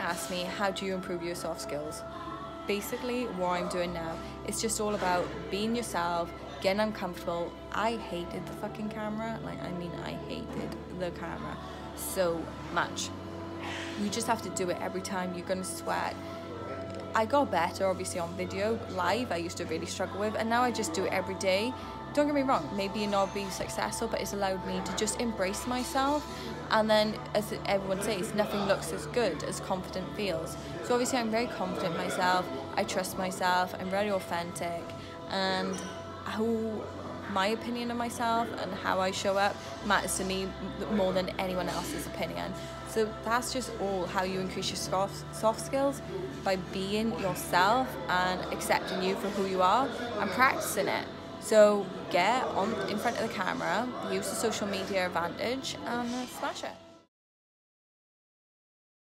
ask me, how do you improve your soft skills? Basically, what I'm doing now is just all about being yourself, getting uncomfortable. I hated the fucking camera. Like, I mean, I hated the camera so much. You just have to do it every time. You're gonna sweat. I got better obviously on video. Live I used to really struggle with and now I just do it every day. Don't get me wrong, maybe not be successful, but it's allowed me to just embrace myself. And then, as everyone says, nothing looks as good as confident feels. So obviously, I'm very confident myself. I trust myself. I'm very authentic, and who my opinion of myself and how I show up matters to me more than anyone else's opinion. So that's just all how you increase your soft, soft skills by being yourself and accepting you for who you are and practicing it. So get on in front of the camera, use the social media advantage and smash it.